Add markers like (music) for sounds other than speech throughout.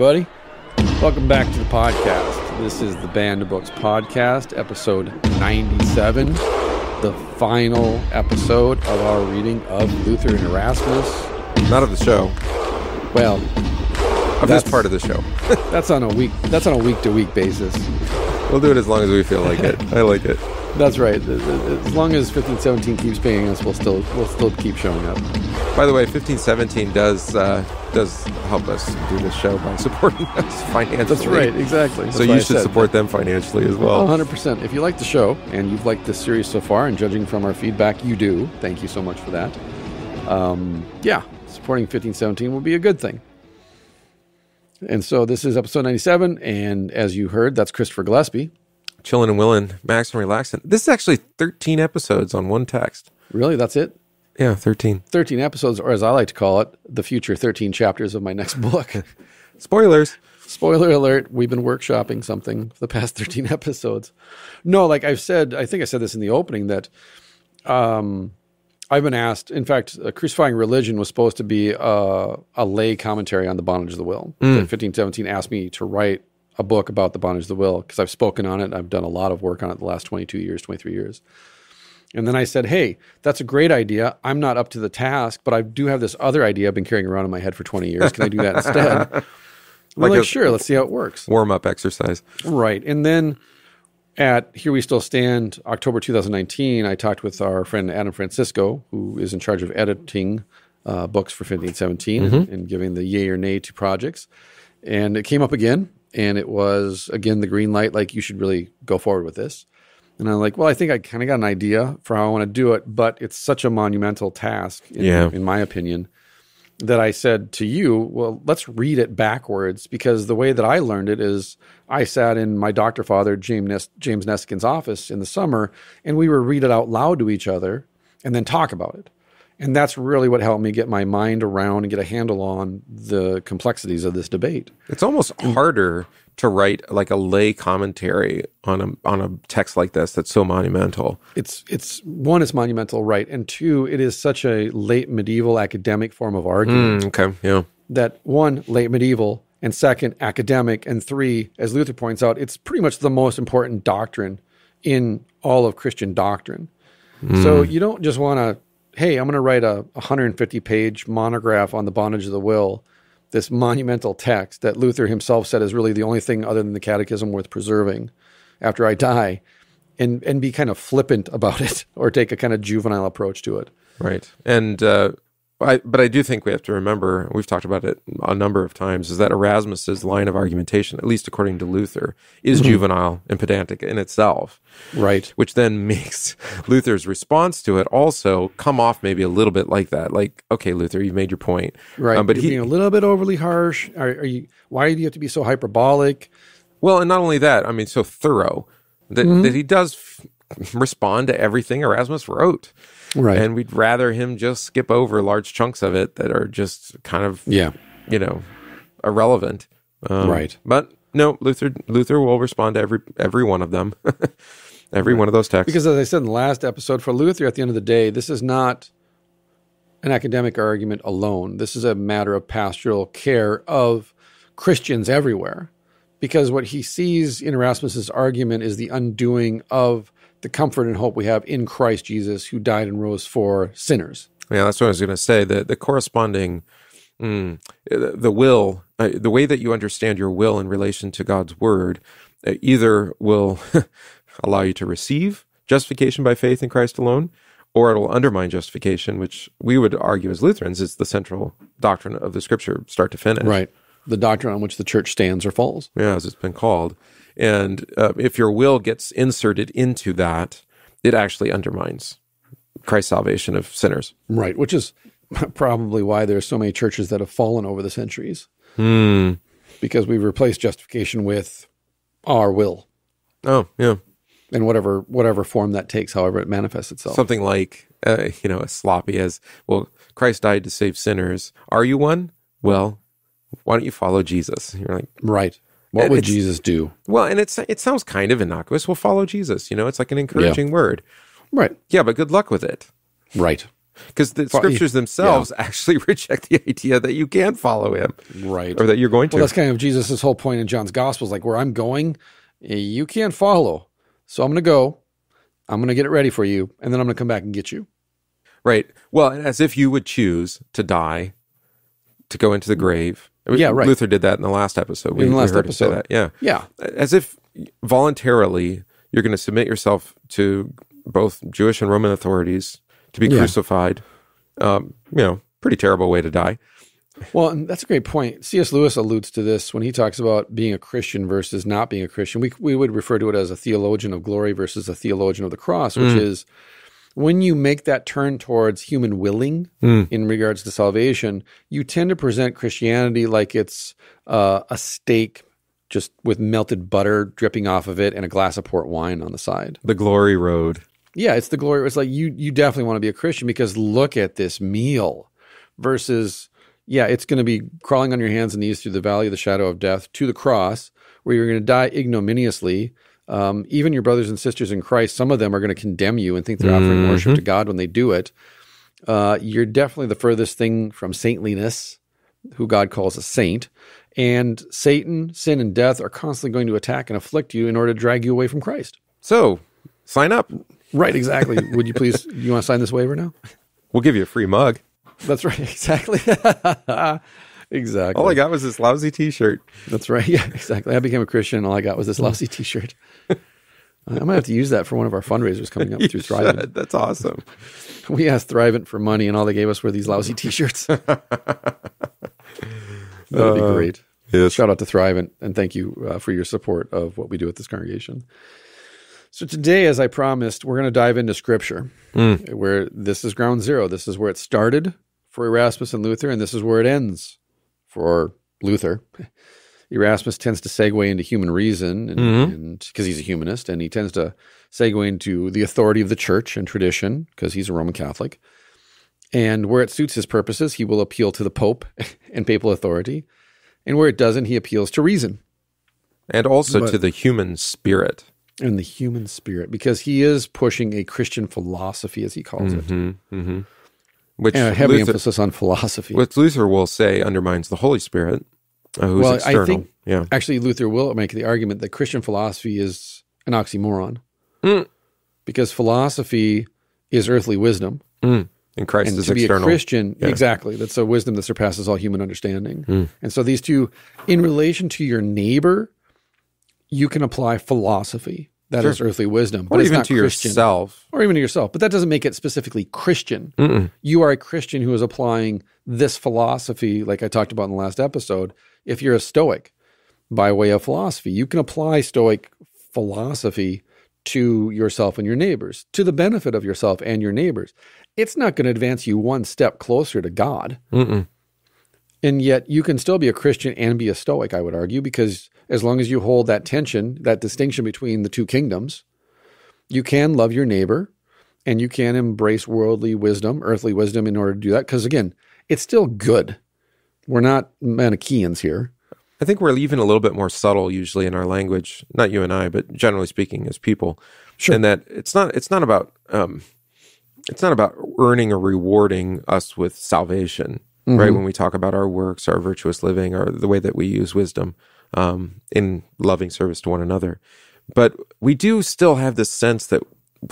everybody. Welcome back to the podcast. This is the Banned Books podcast, episode 97, the final episode of our reading of Luther and Erasmus. Not of the show, Well, of this That's- part of the show. (laughs) that's on a week that's on a week to week basis. we'll do it as long as we feel like it. I like it. That's right. As long as 1517 keeps paying us, we'll still we'll still keep showing up. By the way, fifteen seventeen does uh, does help us do this show by (laughs) supporting us financially. That's right, exactly. That's So why I you should said- support them financially as well. 100%. If you like the show and you've liked this series so far, and judging from our feedback, you do. Thank you so much for that. Um, yeah, supporting 1517 will be a good thing. And so this is episode 97. And as you heard, that's Christopher Gillespie. Chilling and willin', max and relaxing. This is actually thirteen episodes on one text. Really, that's it? Yeah, thirteen. 13 episodes, or as I like to call it, the future 13 chapters of my next (laughs) book. (laughs) Spoilers. Spoiler alert, we've been workshopping something for the past (laughs) 13 episodes. No, like I've said, I think I said this in the opening that um, I've been asked, in fact, uh, Crucifying Religion was supposed to be uh, a lay commentary on the bondage of the will. Mm. 1517 asked me to write a book about the bondage of the will because I've spoken on it. I've done a lot of work on it the last 22 years, 23 years. And then I said, hey, that's a great idea. I'm not up to the task, but I do have this other idea I've been carrying around in my head for 20 years. Can I do that (laughs) instead? Like like, sure, let's see how it works. Warm up exercise. Right. And then at Here We Still Stand, October 2019, I talked with our friend Adam Francisco, who is in charge of editing uh, books for 1517 and, and giving the yay or nay to projects. And it came up again. And it was, again, the green light, like you should really go forward with this. And I'm like, well, I think I kind of got an idea for how I want to do it, but it's such a monumental task, in, Yeah. in my opinion, that I said to you, well, let's read it backwards because the way that I learned it is I sat in my doctor father, James, Nes- James Nestingen's office in the summer, and we would read it out loud to each other and then talk about it. And that's really what helped me get my mind around and get a handle on the complexities of this debate. It's almost harder to write like a lay commentary on a on a text like this that's so monumental. It's it's one, it's monumental, right? And two, it is such a late medieval academic form of argument. Mm, okay, yeah. that one, late medieval, and second, academic, and three, as Luther points out, it's pretty much the most important doctrine in all of Christian doctrine. So you don't just want to, hey, I'm going to write a 150 page monograph on the bondage of the will, this monumental text that Luther himself said is really the only thing other than the catechism worth preserving after I die, and, and be kind of flippant about (laughs) it or take a kind of juvenile approach to it. Right. And uh I, but I do think we have to remember, we've talked about it a number of times, is that Erasmus's line of argumentation, at least according to Luther, is juvenile and pedantic in itself, Right. which then (laughs) makes Luther's response to it also come off maybe a little bit like that. Like, okay, Luther, you've made your point. Right. Um, but You're he, being a little bit overly harsh. Are, are you? Why do you have to be so hyperbolic? Well, and not only that, I mean, so thorough that, Mm-hmm. that he does f- respond to everything Erasmus wrote. Right. And we'd rather him just skip over large chunks of it that are just kind of, yeah. you know, irrelevant. Um, Right. But no, Luther Luther will respond to every every one of them. (laughs) every one of those texts. Because as I said in the last episode, for Luther, at the end of the day, this is not an academic argument alone. This is a matter of pastoral care of Christians everywhere. Because what he sees in Erasmus's argument is the undoing of the comfort and hope we have in Christ Jesus, who died and rose for sinners. Yeah, that's what I was going to say. The the corresponding, mm, the will, uh, the way that you understand your will in relation to God's word, uh, either will (laughs) allow you to receive justification by faith in Christ alone, or it will undermine justification, which we would argue as Lutherans is the central doctrine of the Scripture, start to finish. Right. The doctrine on which the church stands or falls. Yeah, as it's been called. And uh, if your will gets inserted into that, it actually undermines Christ's salvation of sinners. Right. Which is (laughs) probably why there are so many churches that have fallen over the centuries. Hmm. Because we've replaced justification with our will Oh, yeah. in whatever whatever form that takes, however it manifests itself. something like uh, you know as sloppy as well christ died to save sinners are you one well why don't you follow jesus you're like right. What would it's- Jesus do? well and it's it sounds kind of innocuous well follow jesus you know it's like an encouraging word Right. yeah but good luck with it Right. because the scriptures themselves (laughs) actually reject the idea that you can follow him, Right. or that you're going to. Well, that's kind of Jesus' whole point in John's Gospels. Like, where I'm going, eh, you can't follow. So I'm going to go. I'm going to get it ready for you. And then I'm going to come back and get you. right. Well, as if you would choose to die, to go into the grave. I mean, Yeah, right. Luther did that in the last episode. We, In the we last episode. that. Yeah. Yeah. as if voluntarily you're going to submit yourself to both Jewish and Roman authorities to be Yeah. crucified. Um, you know, pretty terrible way to die. Well, and that's a great point. C.S. Lewis alludes to this when he talks about being a Christian versus not being a Christian. We, we would refer to it as a theologian of glory versus a theologian of the cross, which is when you make that turn towards human willing in regards to salvation, you tend to present Christianity like it's uh, a steak just with melted butter dripping off of it and a glass of port wine on the side. The glory road. Yeah, it's the glory. It's like you you definitely want to be a Christian because look at this meal versus yeah, it's going to be crawling on your hands and knees through the valley of the shadow of death to the cross where you're going to die ignominiously. Um, even your brothers and sisters in Christ, some of them are going to condemn you and think they're offering worship to God when they do it. Uh, you're definitely the furthest thing from saintliness, who God calls a saint. And Satan, sin, and death are constantly going to attack and afflict you in order to drag you away from Christ. So sign up. Right, exactly. Would you please, you want to sign this waiver now? We'll give you a free mug. That's right, (laughs) exactly. (laughs) exactly. All I got was this lousy T-shirt. That's right. (laughs) Yeah, exactly. I became a Christian all I got was this lousy (laughs) t shirt. I might have to use that for one of our fundraisers coming up (laughs) through Thrivent. That's awesome. We asked Thrivent for money and all they gave us were these lousy t shirts. that would be great. yes. Shout out to Thrivent and thank you uh, for your support of what we do at this congregation. So today, as I promised, we're going to dive into Scripture, where this is ground zero. This is where it started for Erasmus and Luther, and this is where it ends for Luther. (laughs) Erasmus tends to segue into human reason, and because he's a humanist, and he tends to segue into the authority of the church and tradition because he's a Roman Catholic. And where it suits his purposes, he will appeal to the Pope (laughs) and papal authority. And where it doesn't, he appeals to reason And also But- to the human spirit. and the human spirit because he is pushing a Christian philosophy, as he calls it, Mm-hmm. Which and a heavy Luther, emphasis on philosophy. which Luther will say undermines the Holy Spirit, uh, who's Well, I think- yeah. Actually, Luther will make the argument that Christian philosophy is an oxymoron Mm. because philosophy is earthly wisdom, Mm. And Christ and is to be a. Christian, Yeah. exactly, that's a wisdom that surpasses all human understanding. Mm. And so, these two, in relation to your neighbor, you can apply philosophy. That is earthly wisdom, but or it's even not to Christian. yourself. or even to yourself. But that doesn't make it specifically Christian. Mm-mm. You are a Christian who is applying this philosophy, like I talked about in the last episode. If you're a Stoic by way of philosophy, you can apply Stoic philosophy to yourself and your neighbors, to the benefit of yourself and your neighbors. It's not going to advance you one step closer to God. Mm-mm. And yet you can still be a Christian and be a Stoic, I would argue, because as long as you hold that tension, that distinction between the two kingdoms, you can love your neighbor and you can embrace worldly wisdom, earthly wisdom in order to do that. Because again, it's still good. We're not Manichaeans here. I think we're even a little bit more subtle usually in our language, not you and I, but generally speaking as people. Sure. And that it's not it's not about um it's not about earning or rewarding us with salvation, Mm-hmm. right? When we talk about our works, our virtuous living, or the way that we use wisdom um, in loving service to one another. But we do still have this sense that,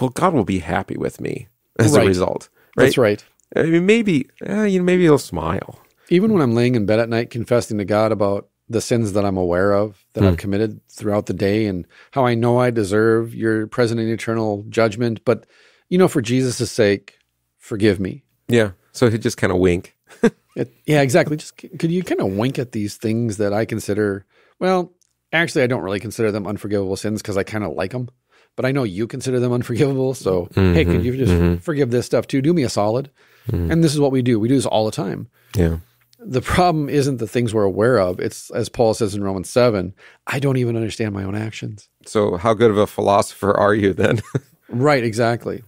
well, God will be happy with me as Right. a result. Right? That's right. I mean, maybe, eh, you know, maybe he'll smile. Even when I'm laying in bed at night confessing to God about the sins that I'm aware of, that I've committed throughout the day, and how I know I deserve your present and eternal judgment. But, you know, for Jesus' sake, forgive me. Yeah. So he just kind of wink. (laughs) It, yeah, exactly. Just could you kind of wink at these things that I consider? Well, actually, I don't really consider them unforgivable sins because I kind of like them. But I know you consider them unforgivable. So hey, could you just forgive this stuff too? Do me a solid. And this is what we do. We do this all the time. Yeah. The problem isn't the things we're aware of. It's as Paul says in Romans seven. I don't even understand my own actions. So how good of a philosopher are you then? (laughs) Right, exactly.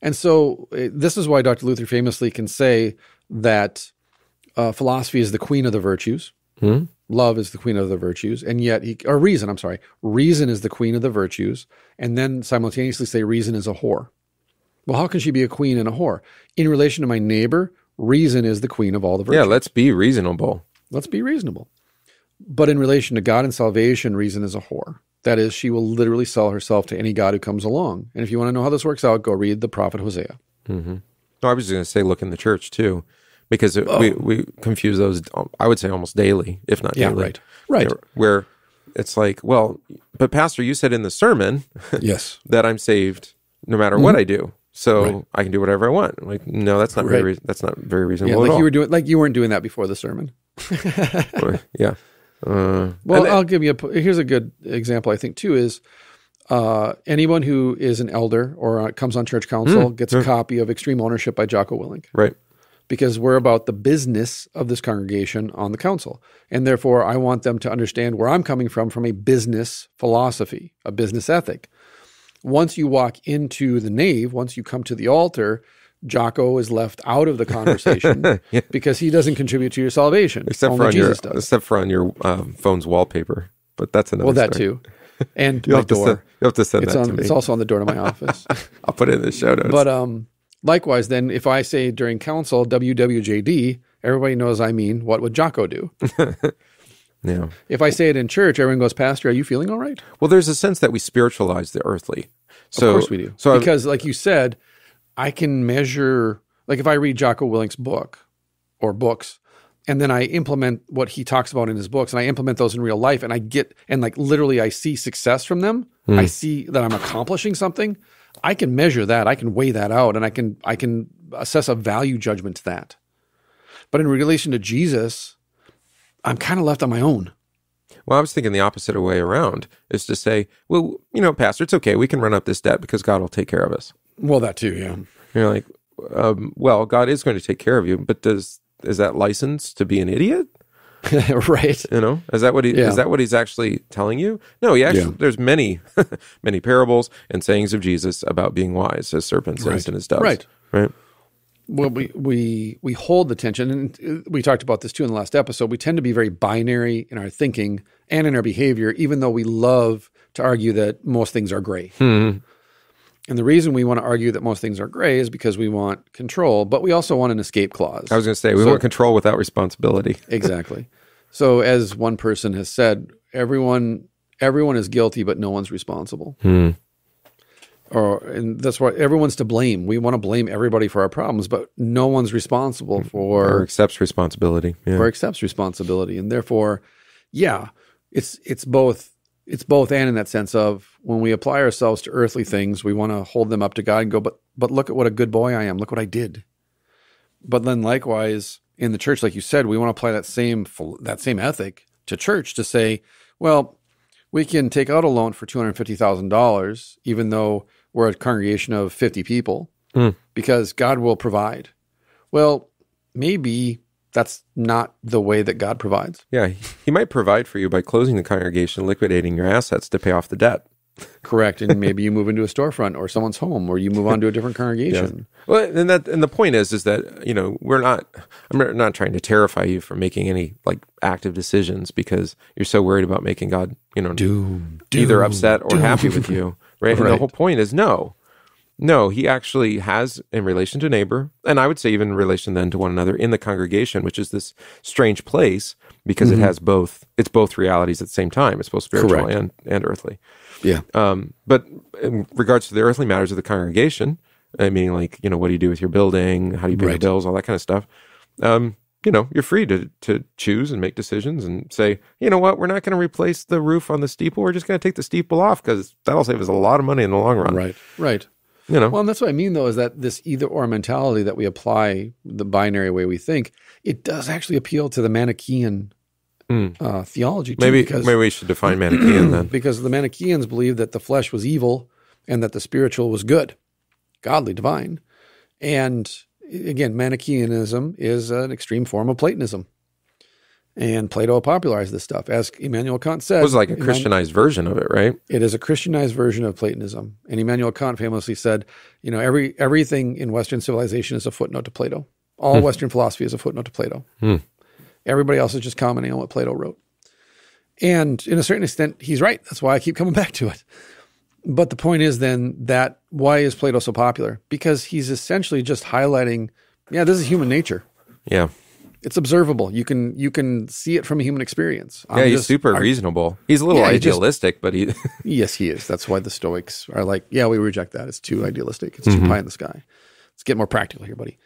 And so uh, this is why Dr. Luther famously can say that uh, philosophy is the queen of the virtues. Hmm? Love is the queen of the virtues, and yet he or reason. I'm sorry, reason is the queen of the virtues, and then simultaneously say reason is a whore. Well, how can she be a queen and a whore? In relation to my neighbor, reason is the queen of all the virtues. Yeah, let's be reasonable. Let's be reasonable. But in relation to God and salvation, reason is a whore. That is, she will literally sell herself to any God who comes along. And if you want to know how this works out, go read the prophet Hosea. Mm-hmm. No, I was going to say look in the church too, because it, we we confuse those. I would say almost daily, if not Yeah, daily. right. Right. Where- it's like, well, but Pastor, you said in the sermon (laughs) yes. that I'm saved no matter what I do, so Mm-hmm. Right. I can do whatever I want. Like, no, that's not very Right. rea- that's not very Yeah, reasonable like at all. you were doing, like you weren't doing that before the sermon. (laughs) (laughs) yeah. Uh, Well, and- I'll give you a. Here's a good example. I think too is uh, anyone who is an elder or uh, comes on church council Hmm. gets a copy of Extreme Ownership by Jocko Willink right. Because we're about the business of this congregation on the council, and therefore I want them to understand where I'm coming from from a business philosophy, a business ethic. Once you walk into the nave, once you come to the altar. Jocko is left out of the conversation (laughs) because he doesn't contribute to your salvation. Except Only for on Jesus your does. except for on your um, phone's wallpaper, but that's another. Well, that story. too, (laughs) and You'll my have, to door. send, you'll have to send It's that on. to me. It's also on the door to my (laughs) office. I'll put it in the show notes. but um, likewise, then if I say during council WWJD, everybody knows I mean what would Jocko do. (laughs) yeah. If I say it in church, everyone goes, Pastor, are you feeling all right? Well, there's a sense that we spiritualize the earthly. So, of course we do. So, because, like you said, I can measure. Like if I read Jocko Willink's book or books, and then I implement what he talks about in his books, and I implement those in real life, and I get and like literally I see success from them. Hmm. I see that I'm accomplishing something. I can measure that. I can weigh that out, and I can I can assess a value judgment to that. But in relation to Jesus, I'm kind of left on my own. well, I was thinking the opposite way around is to say, well, you know, Pastor, it's okay. We can run up this debt because God will take care of us. Well, that too, yeah. You're like, um, well, God is going to take care of you, but does is that license to be an idiot? (laughs) right. You know, is that what he Yeah. is that what he's actually telling you? No, he actually. Yeah. There's many, (laughs) many parables and sayings of Jesus about being wise as serpents Right. and as doves. Right. Right. well we we we hold the tension and uh, we talked about this too in the last episode we tend to be very binary in our thinking and in our behavior even though we love to argue that most things are gray Hmm. And the reason we want to argue that most things are gray is because we want control but we also want an escape clause I was going to say we So- want control without responsibility. (laughs) exactly so as one person has said everyone everyone is guilty but no one's responsible Hmm. or and that's why everyone's to blame we want to blame everybody for our problems but no one's responsible for Or accepts responsibility. Yeah. or accepts responsibility and therefore yeah it's it's both it's both and in that sense of when we apply ourselves to earthly things we want to hold them up to god and go but but look at what a good boy i am. Look what i did. But then likewise in the church like you said we want to apply that same that same ethic to church to say well we can take out a loan for $250000 even though we're a congregation of 50 people Hmm. because god will provide. Well maybe that's not the way that God provides. Yeah, he might provide for you by closing the congregation, liquidating your assets to pay off the debt. Correct. And (laughs) maybe you move into a storefront or someone's home or you move on to a different congregation. Well, and that and the point is, is that you know we're not. I'm not- trying to terrify you from making any like active decisions because you're so worried about making God, you know, Doom. either upset or happy with you, (laughs) right? And the whole point is no, no. He actually has in relation to neighbor, and I would say even in relation then to one another in the congregation, which is this strange place because it has both. It's both realities at the same time. It's both spiritual Correct. and and earthly. Yeah. Um, but in regards to the earthly matters of the congregation, I mean, like you know, what do you do with your building? How do you pay Right. the bills? All that kind of stuff. Um, you know, you're free to to choose and make decisions and say, you know what, we're not going to replace the roof on the steeple. We're just going to take the steeple off because that'll save us a lot of money in the long run. Right. Right. You know, Well, and that's what I mean, though, is that this either or mentality that we apply, the binary way we think, it does actually appeal to the Manichaean Mm. uh, theology, too, maybe because, maybe we should define Manichaean then. (clears throat) because the Manichaeans believed that the flesh was evil and that the spiritual was good, godly, divine. And again, Manichaeanism is an extreme form of Platonism. And Plato popularized this stuff. As Immanuel Kant said, It was like a Imman- Christianized version of it, right? it is a Christianized version of Platonism. And Immanuel Kant famously said, you know, every everything in Western civilization is a footnote to Plato. All Western philosophy is a footnote to Plato. Hmm. Everybody else is just commenting on what Plato wrote. And in a certain extent, he's right. That's why I keep coming (laughs) back to it. But the point is then that why is Plato so popular? Because he's essentially just highlighting, yeah, this is human nature. Yeah. It's observable. You can you can see it from a human experience. I'm Yeah, he's just- super reasonable. He's a little Yeah, he just- idealistic, but he (laughs) Yes, he is. That's why the Stoics are like, yeah, we reject that. It's too idealistic. It's Mm-hmm. too pie in the sky. Let's get more practical here, buddy.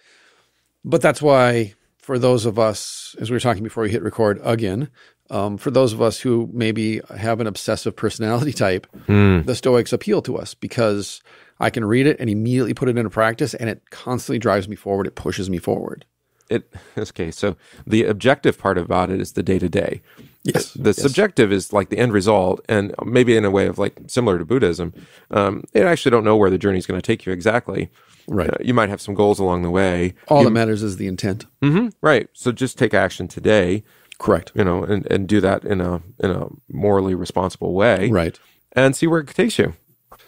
But that's why, for those of us, as we were talking before we hit record again, um, for those of us who maybe have an obsessive personality (laughs) type, Hmm. the Stoics appeal to us because I can read it and immediately put it into practice, and it constantly drives me forward. It pushes me forward. It (laughs) okay so the objective part about it is the day to day Yes, the subjective is like the end result and maybe in a way of like similar to buddhism um, you actually don't know where the journey is going to take you exactly Right. Uh, you might have some goals along the way All that matters is the intent. hmm right so just take action today Correct. you know and, and do that in a in a morally responsible way Right. and see where it takes you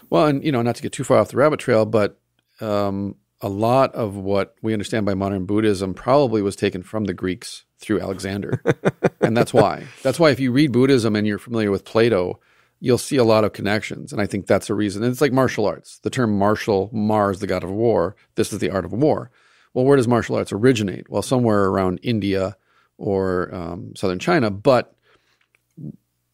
Well, and you know, not to get too far off the rabbit trail, but um, a lot of what we understand by modern Buddhism probably was taken from the Greeks through Alexander, (laughs) and that's why. That's why if you read Buddhism and you're familiar with Plato, you'll see a lot of connections, and I think that's a reason. And it's like martial arts. The term martial, Mars, the god of war. This is the art of war. Well, where does martial arts originate? Well, somewhere around India or um, southern China, but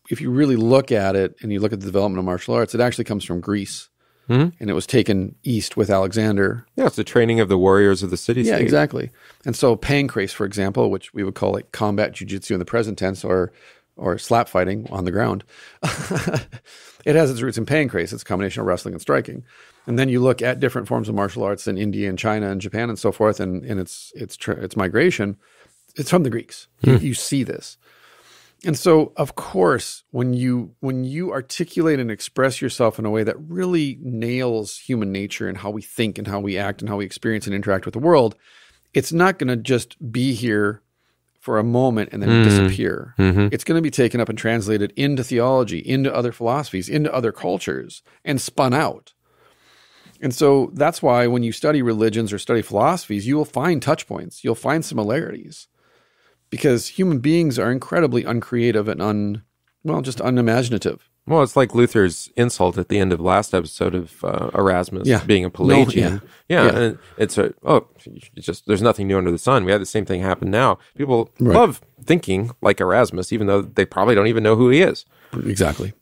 if you really look at it and you look at the development of martial arts, it actually comes from Greece. Mhm. And it was taken east with Alexander. yeah it's the training of the warriors of the city Yeah, exactly. And so pancrase, for example, which we would call like combat jujitsu in the present tense or or slap fighting on the ground, (laughs) it has its roots in pancrase. It's a combination of wrestling and striking. And then you look at different forms of martial arts in India and China and Japan and so forth, and, and its its tr- its migration. It's from the Greeks. You, you see this. And so, of course, when you when you articulate and express yourself in a way that really nails human nature and how we think and how we act and how we experience and interact with the world, it's not going to just be here for a moment and then mm-hmm. disappear. Mm-hmm. It's going to be taken up and translated into theology, into other philosophies, into other cultures, and spun out. And so that's why when you study religions or study philosophies, you will find touch points. You'll find similarities because human beings are incredibly uncreative and un well, just unimaginative. Well, it's like Luther's insult at the end of last episode of uh, Erasmus Yeah. being a No, Pelagian. yeah. Yeah. and it's a oh, it's just there's nothing new under the sun. We have the same thing happen now. People Right. love thinking like Erasmus, even though they probably don't even know who he is. Exactly.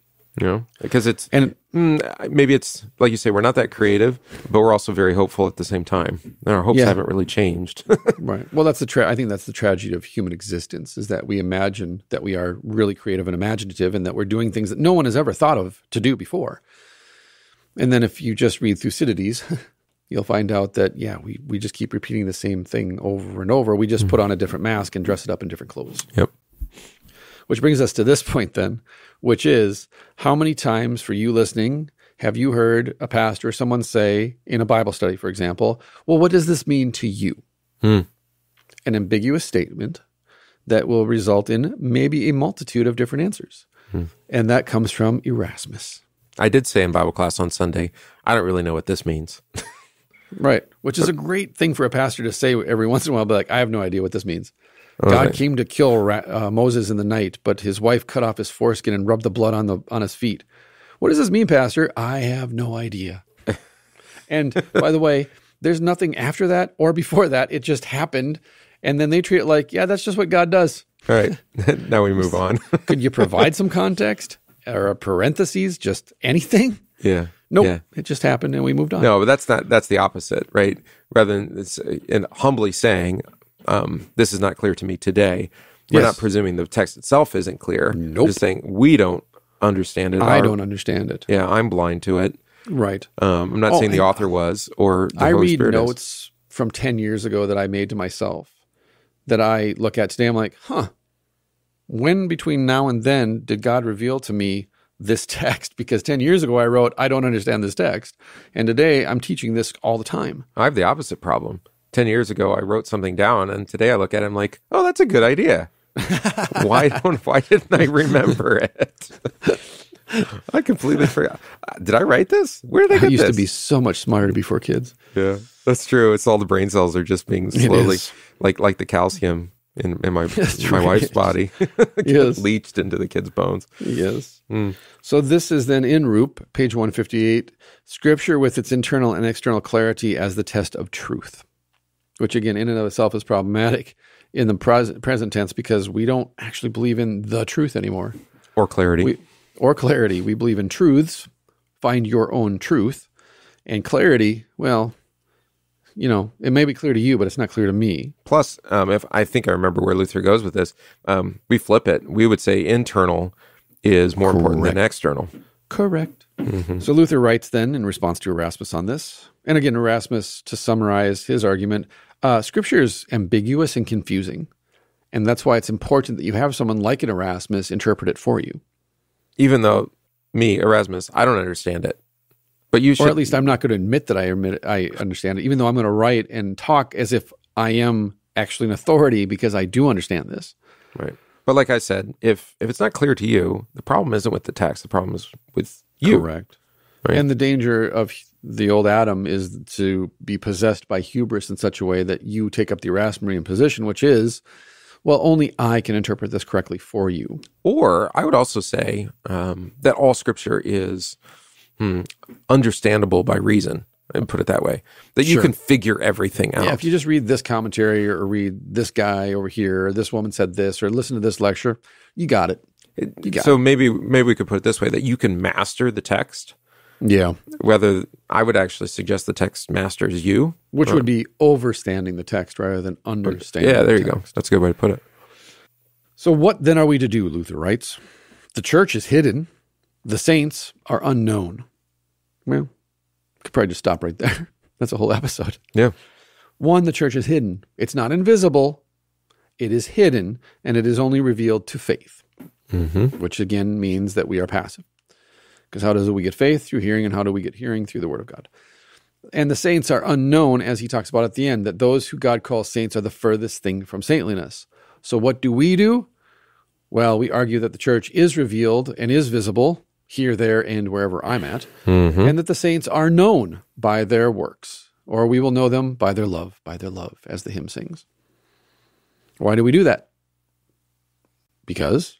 You know, because it's And mm, maybe it's like you say, we're not that creative, but we're also very hopeful at the same time. And our hopes Yeah. haven't really changed. (laughs) right. Well, that's the tra- I think that's the tragedy of human existence is that we imagine that we are really creative and imaginative and that we're doing things that no one has ever thought of to do before. And then if you just read Thucydides, (laughs) you'll find out that yeah, we we just keep repeating the same thing over and over. We just put on a different mask and dress it up in different clothes. yep. Which brings us to this (laughs) point then, which is how many times for you listening have you heard a pastor or someone say in a Bible study, for example, well, what does this mean to you? Hmm. An ambiguous statement that will result in maybe a multitude of different answers. And that comes from Erasmus. I did say in Bible class on Sunday, I don't really know what this means. Right. Which is a great thing for a pastor to say every (laughs) once in a while, be like, I have no idea what this means. God right. came to kill uh, Moses in the night, but his wife cut off his foreskin and rubbed the blood on the on his feet. What does this mean, Pastor? I have no idea. (laughs) and by the way, there's nothing after that or before that. It just happened, and then they treat it like, yeah, that's just what God does. All right. (laughs) now we move on. (laughs) Could you provide some context or a parentheses? Just anything? yeah. Nope. Yeah. It just happened, and we moved on. No, but that's not that's the opposite, right? Rather than it's uh, in humbly saying, um, "This is not clear to me today." We're Yes. not presuming the text itself isn't clear. Nope. Just saying we don't understand it. I Our- don't understand it. Yeah, I'm blind to it. Right. Um, I'm not Oh, saying the author was or the I Holy read Spirit is. notes from 10 years ago that I made to myself that I look at today. I'm like, huh, when between now and then did God reveal to me this (laughs) text? Because 10 years ago I wrote, I don't understand this text. And today I'm teaching this all the time. I have the opposite problem. Ten years ago, I wrote something down, and today I look at it, I'm like, "Oh, that's a good idea." (laughs) why don't? Why didn't I remember it? (laughs) I completely forgot. Uh, Did I write this? Where did I get I used this? to be so much smarter before kids. Yeah, that's true. It's all the brain cells are just being slowly, like like the calcium in, in my (laughs) That's my right. wife's body, Yes. leached into the kid's bones. Yes. Mm. So this is then in Rupp, page 158, scripture with its internal and external clarity as the test of truth, which again, in and of itself is problematic in the present, present tense because we don't actually believe in the truth anymore Or clarity. We- or clarity. We believe in truths, find your own truth, and clarity, well, you know, it may be clear to you, but it's not clear to me. Plus, um, if I think I remember where Luther goes with this, um, we flip it. We would say internal is more important than external. Correct. So Luther writes then in response to Erasmus on this. And again, Erasmus, to summarize his argument, uh, scripture is ambiguous and confusing. And that's why it's important that you have someone like an Erasmus interpret it for you. Even though me, Erasmus, I don't understand it, but you Or at least I'm not going to admit that I admit it, I understand it, even though I'm going to write and talk as if I am actually an authority because I do understand this. right. But like I said, if if it's not clear to you, the problem isn't with the text. The problem is with you. Correct. Right. And the danger of the old Adam is to be possessed by hubris in such a way that you take up the Erasmian position, which is, well, only I can interpret this correctly for you. Or I would also say um, that all scripture is hmm, understandable by reason, and put it that way. That you Sure. can figure everything out. Yeah, if you just read this commentary or read this guy over here, or this woman said this, or listen to this lecture, you got it. You got so maybe maybe we could put it this way: that you can master the text. Yeah. Whether I would actually suggest the text masters you. Which would be overstanding the text rather than understanding. Yeah, there the you go. That's a good way to put it. So, what then are we to do? Luther writes The church is hidden, the saints are unknown. Well, could probably just stop right there. (laughs) That's a whole episode. Yeah. One, the church is hidden. It's not invisible, it is hidden, and it is only revealed to faith, Mm-hmm. which again means that we are passive. Because how does we get faith? Through hearing, and how do we get hearing? Through the word of God. And the saints are unknown, as he talks about at the end, that those who God calls saints are the furthest thing from saintliness. So, what do we do? Well, we argue that the church is revealed and is visible here, there, and wherever I'm at, and that the saints are known by their works, or we will know them by their love, by their love, as the hymn sings. Why do we do that? Because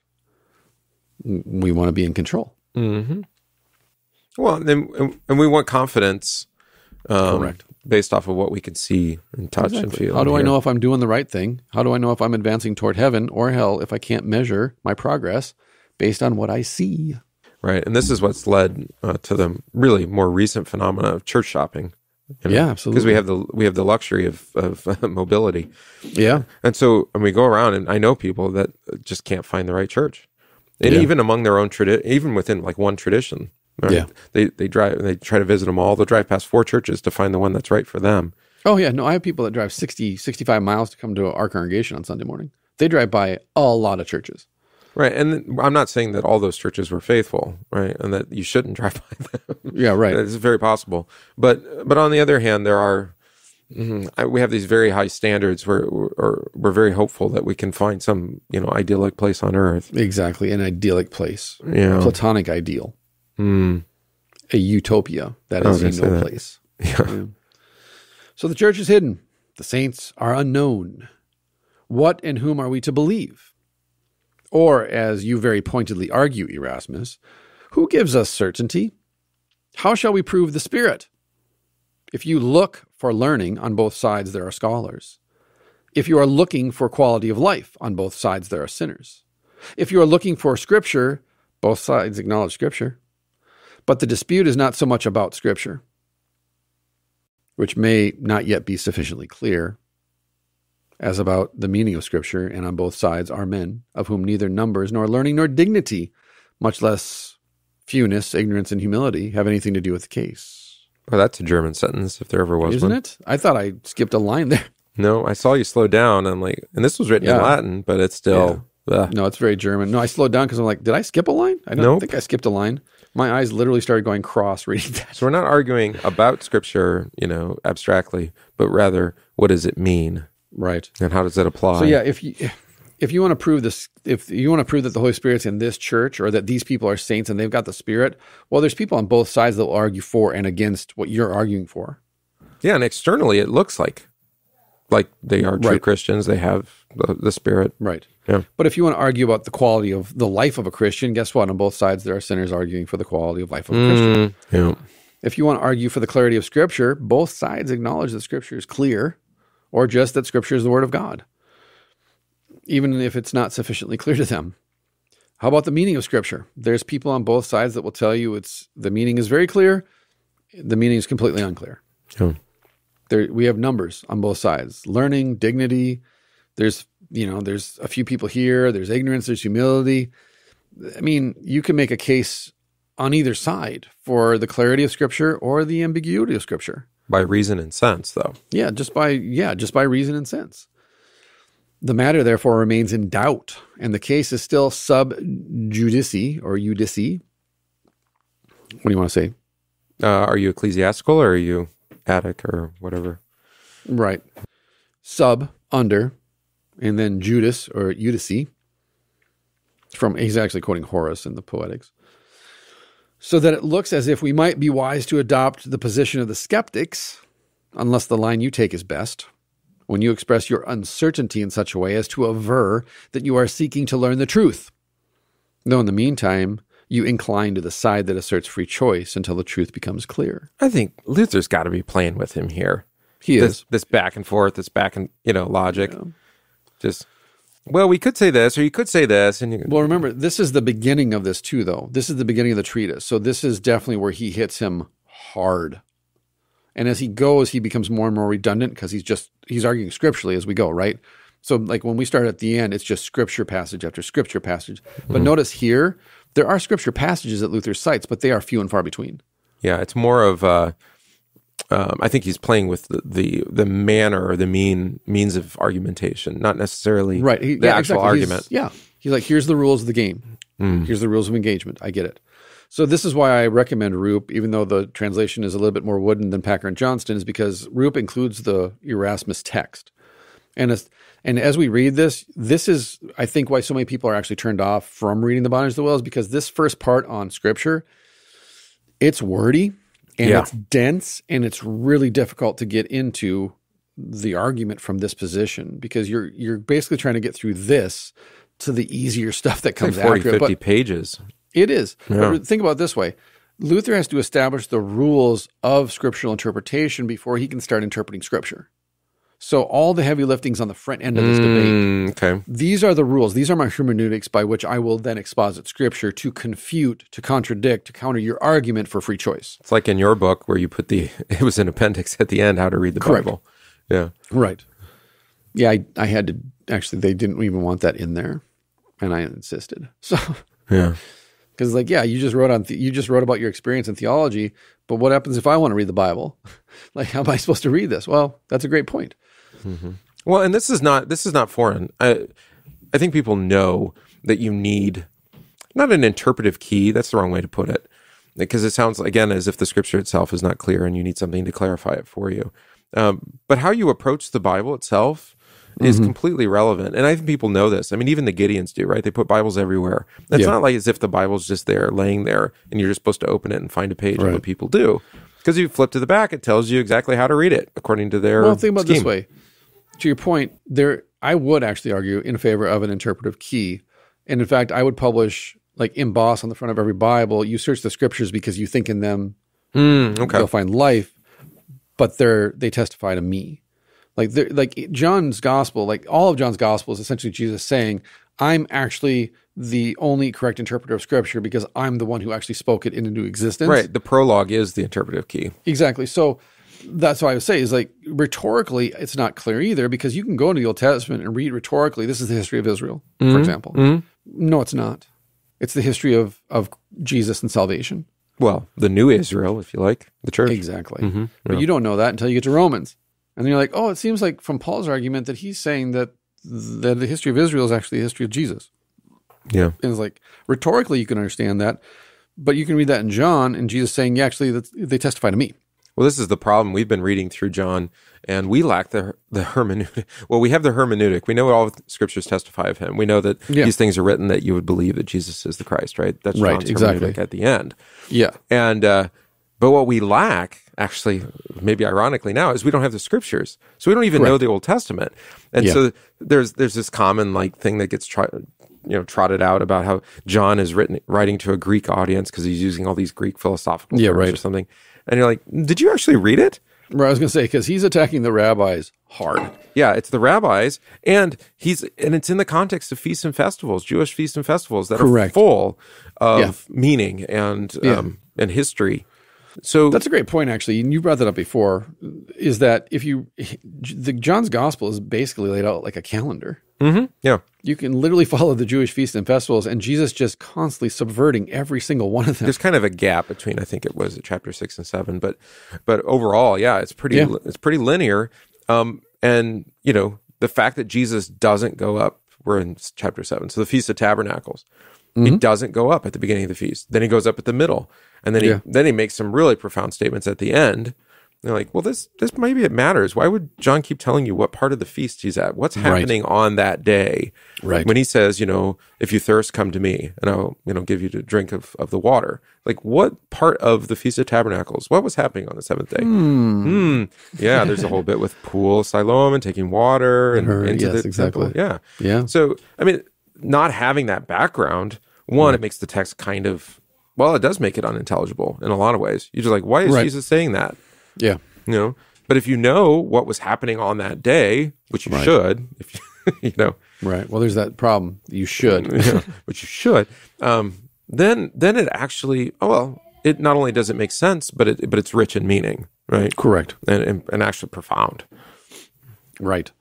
we want to be in control. Mm-hmm. Well, and then and we want confidence, um, Correct. based off of what we can see and touch and feel. How do I know if I'm doing the right thing? How do I know if I'm advancing toward heaven or hell if I can't measure my progress based on what I see? Right, and this is what's led uh, to the really more recent phenomena of church shopping. Yeah, absolutely. Because we have the we have the luxury of of (laughs) mobility, Yeah. and so and we go around, and I know people that just can't find the right church, and Yeah. even among their own tradition, even within like one tradition, right? Yeah. they they drive they try to visit them all. They'll drive past four churches to find the one that's right for them. Oh, yeah. No, I have people that drive 60, 65 miles to come to our congregation on Sunday morning. They drive by a lot of churches. Right, and I'm not saying that all those churches were faithful, right, and that you shouldn't (laughs) drive by them. Yeah, right. It's very possible, but but on the other hand, there are mhm, I- we have these very high standards. Where or we're very hopeful that we can find some you know idyllic place on earth. Exactly. An idyllic place. Yeah, Platonic ideal. Mm, A utopia that is a no that. place. (laughs) yeah. So the church is hidden. The saints are unknown. What and whom are we to believe? Or, as you very pointedly argue, Erasmus, who gives us certainty? How shall we prove the Spirit? If you look for learning, on both sides there are scholars. If you are looking for quality of life, on both sides there are sinners. If you are looking for Scripture, both sides acknowledge Scripture. But the dispute is not so much about Scripture which may not yet be sufficiently clear, as about the meaning of Scripture, and on both sides are men, of whom neither numbers nor learning nor dignity, much less fewness, ignorance, and humility, have anything to do with the case. Well, that's a German sentence if there ever was one. Isn't one. it? I thought I skipped a line there. No, I saw you slow down. I'm like, and this was written in Latin, but it's still. ugh. No, it's very German. No, I slowed down because I'm like, did I skip a line? I don't Nope. think I skipped a line. My eyes literally started going cross (laughs) reading that. So we're not arguing about Scripture, you know, abstractly, but rather what does it mean Right. and how does it apply? So yeah, if you if you want to prove this, if you want to prove that the Holy Spirit's in this church or that these people are saints and they've got the Spirit, well, there's people on both sides that will argue for and against what you're arguing for. Yeah, and externally it looks like like they are true Right. Christians. They have the, the Spirit. Right. Yeah. But if you want to argue about the quality of the life of a Christian, guess what? On both sides, there are sinners arguing for the quality of life of a Christian. Mm, yeah. If you want to argue for the clarity of Scripture, both sides acknowledge that Scripture is clear or just that Scripture is the Word of God, even if it's not sufficiently clear to them. How about the meaning of Scripture? There's people on both sides that will tell you it's the meaning is very clear, the meaning is completely unclear. Yeah. There, we have numbers on both sides: learning, dignity. There's, you know, there's a few people here. There's ignorance. There's humility. I mean, you can make a case on either side for the clarity of Scripture or the ambiguity of Scripture. By reason and sense, though. Yeah, just by yeah, just by reason and sense. The matter therefore remains in doubt, and the case is still sub judice or judice. What do you want to say? Uh, are you ecclesiastical or are you attic or whatever? Right. Sub under, and then Judas or Judice. From he's actually quoting Horace in the Poetics. So that it looks as if we might be wise to adopt the position of the skeptics, unless the line you take is best, when you express your uncertainty in such a way as to aver that you are seeking to learn the truth. Though in the meantime, you incline to the side that asserts free choice until the truth becomes clear. I think Luther's got to be playing with him here. He This, is. this back and forth, this back and, you know, logic. Just, well, we could say this or you could say this. And you, Well, remember, this is the beginning of this too, though. This is the beginning of the treatise. So this is definitely where he hits him hard. And as he goes, he becomes more and more redundant because he's just he's arguing scripturally as we go, right? So like when we start at the end, it's just scripture passage after scripture passage. But notice here, there are scripture passages that Luther cites, but they are few and far between. yeah, it's more of, uh, um, I think he's playing with the, the, the manner or the mean means of argumentation, not necessarily Right. He, the yeah, actual exactly. He's- argument. yeah. He's like, here's the rules of the game. Here's the rules of engagement. I get it. So this is why I recommend Rupp, even though the translation is a little bit more wooden than Packer and Johnston, is because Rupp includes the Erasmus text. And as, and as we read this, this is, I think, why so many people are actually turned off from reading the Bondage of the Will is because this first part on scripture, it's wordy and Yeah. it's dense and it's really difficult to get into the argument from this position because you're you're basically trying to get through this to the easier (laughs) stuff that Like comes 40, after it. 50 But pages. it is. Yeah. Think about it this way. Luther has to establish the rules of scriptural interpretation before he can start interpreting scripture. So all the heavy lifting's on the front end of this debate. Mm, okay. These are the rules. These are my hermeneutics by which I will then exposit scripture to confute, to contradict, to counter your argument for free choice. It's like in your book where you put the, (laughs) it was an appendix at the end, how to read the Correct. Bible. Yeah. Right. Yeah, I, I had to actually, they didn't even want that in there. And I insisted. (laughs) So, Yeah. because like, yeah, you just wrote on, the, you just wrote about your experience in theology, but what happens if I want to read the Bible? (laughs) like, how am I supposed to read this? Well, that's a great point. Well, and this is not this is not foreign. I I think people know that you need not an interpretive key. That's the wrong way to put it, because it sounds again as if the scripture itself is not clear, and you need something to clarify it for you. Um, but how you approach the Bible itself is completely relevant, and I think people know this. I mean, even the Gideons do, right? They put Bibles everywhere. It's Yeah. not like as if the Bible's just there, laying there, and you're just supposed to open it and find a page. of Right. What people do. Because you flip to the back, it tells you exactly how to read it according to their. Well, think about it this way. To your point, there I would actually argue in favor of an interpretive key. And in fact, I would publish like emboss on the front of every Bible. You search the scriptures because you think in them Mm, okay. you'll find life, but they're they testify to me. Like they're like John's gospel, like all of John's gospel is essentially Jesus saying, I'm actually the only correct interpreter of scripture because I'm the one who actually spoke it into existence. Right. The prologue is the interpretive key. Exactly. So that's what I would say is like rhetorically, it's not clear either because you can go into the Old Testament and read rhetorically. This is the history of Israel, for mm-hmm. example. Mm-hmm. No, it's not. It's the history of of Jesus and salvation. Well, the new Israel, if you like, the church. Exactly. Mm-hmm. But you don't know that until you get to Romans, and then you're like, oh, it seems like from Paul's argument that he's saying that that the history of Israel is actually the history of Jesus. Yeah. And it's like rhetorically you can understand that, but you can read that in John and Jesus saying, yeah, actually, they testify to me. Well, this is the problem. We've been reading through John, and we lack the the hermeneutic. (laughs) Well, we have the hermeneutic. We know all the scriptures testify of him. We know that Yeah. these things are written that you would believe that Jesus is the Christ. Right. That's Right, John's exactly. hermeneutic at the end. Yeah. And uh, But what we lack, actually, maybe ironically now, is we don't have the scriptures. So we don't even know the Old Testament. And Yeah. so there's there's this common like thing that gets tried you know trotted out about how John is written writing to a Greek audience because he's using all these Greek philosophical Yeah, terms or something. And you're like, did you actually read it? Right, I was going to say because he's attacking the rabbis hard. Yeah, it's the rabbis, and he's and it's in the context of feasts and festivals, Jewish feasts and festivals that are full of Yeah. meaning and Yeah. um, and history. So That's a great point, actually. And you brought that up before. Is that if you the John's Gospel is basically laid out like a calendar. Mhm, yeah, You can literally follow the Jewish feasts and festivals, and Jesus just constantly subverting every single one of them. there's kind of a gap between I think it was chapter six and seven, but but overall, yeah, it's pretty Yeah. it's pretty linear. Um, and you know the fact that Jesus doesn't go up, we're in chapter seven, so the Feast of Tabernacles. Mm-hmm. He doesn't go up at the beginning of the feast. Then he goes up at the middle, and then he Yeah. then he makes some really profound statements at the end. They're like, well, this this maybe it matters. Why would John keep telling you what part of the feast he's at? What's happening on that day? Right. When he says, you know, if you thirst, come to me, and I'll you know give you to drink of, of the water. Like, what part of the Feast of Tabernacles? What was happening on the seventh day? Hmm. Yeah, there's a whole bit with pool Siloam and taking water and Heard, into yes, the exactly. temple. Yeah. Yeah. So, I mean, not having that background, one, it makes the text kind of, well, it does make it unintelligible in a lot of ways. You're just like, why is Right. Jesus saying that? Yeah. You know? But if you know what was happening on that day, which you Right. should, if you, (laughs) you know, Right. Well, there's that problem. You should. you know, which you should, um, then then it actually, oh well, it not only does it make sense, but it but it's rich in meaning, right? Correct. And and, and actually profound. Right.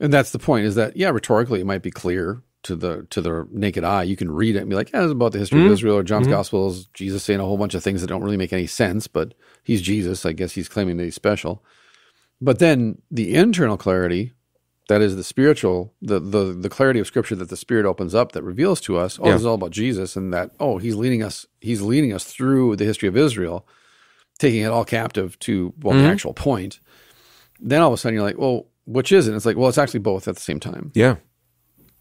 And that's the point is that yeah, rhetorically it might be clear to the to the naked eye. You can read it and be like, yeah, it's about the history Mm-hmm. of Israel or John's gospel is Jesus saying a whole bunch of things that don't really make any sense, but he's Jesus. I guess he's claiming that he's special. But then the internal clarity, that is the spiritual, the the the clarity of scripture that the spirit opens up that reveals to us, oh, Yeah. this is all about Jesus and that, oh, he's leading us, he's leading us through the history of Israel, taking it all captive to well, Mm-hmm. the actual point. Then all of a sudden you're like, well, which is it? It's like, well, it's actually both at the same time. Yeah.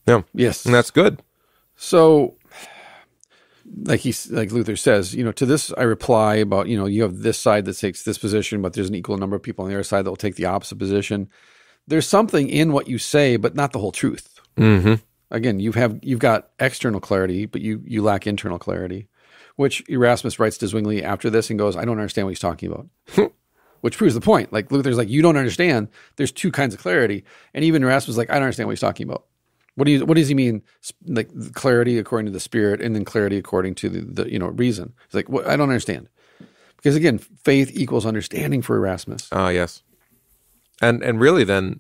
Yeah. Yes. And that's good. So, like he's like Luther says, you know, to this I reply about, you know, you have this side that takes this position, but there's an equal number of people on the other side that will take the opposite position. There's something in what you say, but not the whole truth. Mm-hmm. Again, you have you've got external clarity, but you you lack internal clarity, which Erasmus writes to Zwingli after this and goes, I don't understand what he's talking about. (laughs) which proves the point. Like Luther's like, you don't understand. There's two kinds of clarity, and even Erasmus is like, I don't understand what he's talking about. What do you? What does he mean? Like clarity according to the spirit, and then clarity according to the, the you know reason. It's like what, I don't understand because again, faith equals understanding for Erasmus. Ah, yes. And and really then,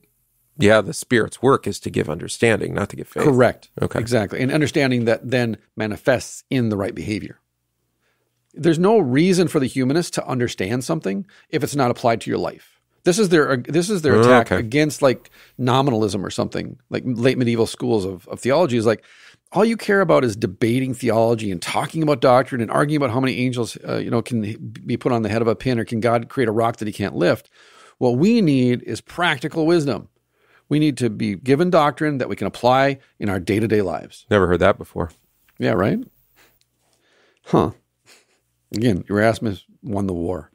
yeah, the spirit's work is to give understanding, not to give faith. Correct. Okay. Exactly, and understanding that then manifests in the right behavior. There's no reason for the humanist to understand something if it's not applied to your life. This is their this is their attack Okay. against like nominalism or something like late medieval schools of, of theology is like all you care about is debating theology and talking about doctrine and arguing about how many angels uh, you know can be put on the head of a pin or can God create a rock that he can't lift. What we need is practical wisdom. We need to be given doctrine that we can apply in our day to day lives. Never heard that before. Yeah, right? Huh. Again, Erasmus won the war.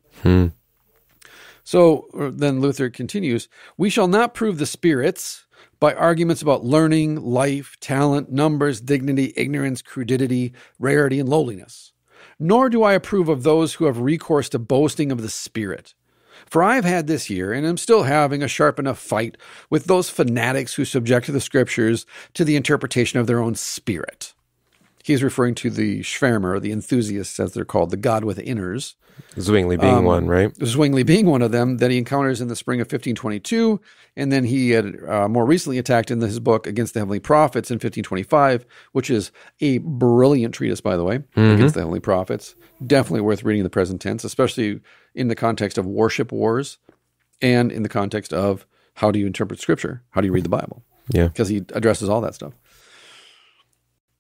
So uh, then Luther continues We shall not prove the spirits by arguments about learning, life, talent, numbers, dignity, ignorance, crudity, rarity, and lowliness. Nor do I approve of those who have recourse to boasting of the Spirit. For I have had this year, and am still having, a sharp enough fight with those fanatics who subject the Scriptures to the interpretation of their own spirit. He's referring to the Schwärmer, the enthusiasts, as they're called, the God with inners. Zwingli Um, being one, right? Zwingli being one of them that he encounters in the spring of 1522, and then he had uh, more recently attacked in his book Against the Heavenly Prophets in 1525, which is a brilliant treatise, by the way, Against the Heavenly Prophets. Definitely worth reading in the present tense, especially in the context of worship wars and in the context of how do you interpret Scripture? How do you read the Bible? Yeah. because he addresses all that stuff.